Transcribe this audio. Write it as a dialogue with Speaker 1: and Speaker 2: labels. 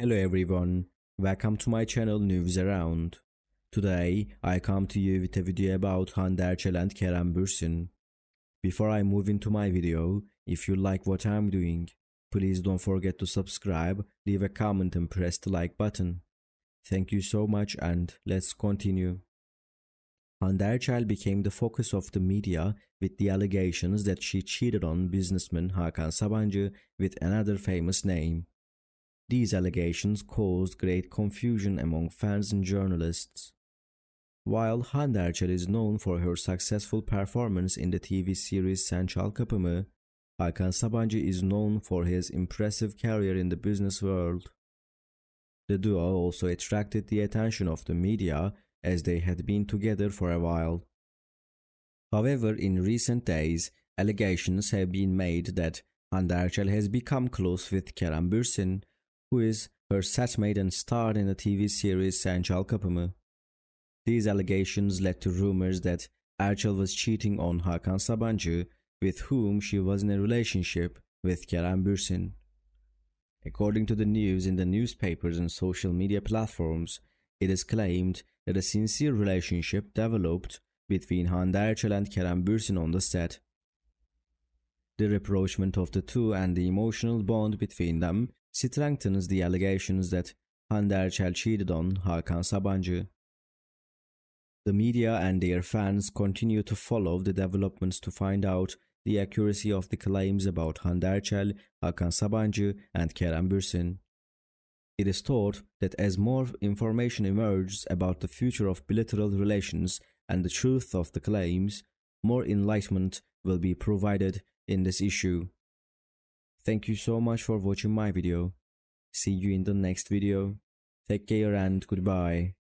Speaker 1: Hello everyone, welcome to my channel News Around. Today I come to you with a video about Hande Erçel and Kerem Bürsin. Before I move into my video, if you like what I'm doing, please don't forget to subscribe, leave a comment and press the like button. Thank you so much and let's continue. Hande Erçel became the focus of the media with the allegations that she cheated on businessman Hakan Sabancı with another famous name. These allegations caused great confusion among fans and journalists. While Hande Erçel is known for her successful performance in the TV series Sen Kapımı, Hakan Sabancı is known for his impressive career in the business world. The duo also attracted the attention of the media as they had been together for a while. However, in recent days, allegations have been made that Hande Erçel has become close with Kerem Bürsin, who is her setmate and starred in the TV series Sen Çal Kapımı. These allegations led to rumors that Erçel was cheating on Hakan Sabancı, with whom she was in a relationship with Kerem Bürsin. According to the news in the newspapers and social media platforms, it is claimed that a sincere relationship developed between Hande Erçel and Kerem Bürsin on the set. The rapprochement of the two and the emotional bond between them strengthens the allegations that Hande Erçel cheated on Hakan Sabancı. The media and their fans continue to follow the developments to find out the accuracy of the claims about Hande Erçel, Hakan Sabancı, and Kerem Bürsin. It is thought that as more information emerges about the future of bilateral relations and the truth of the claims, more enlightenment will be provided in this issue. Thank you so much for watching my video. See you in the next video. Take care and goodbye.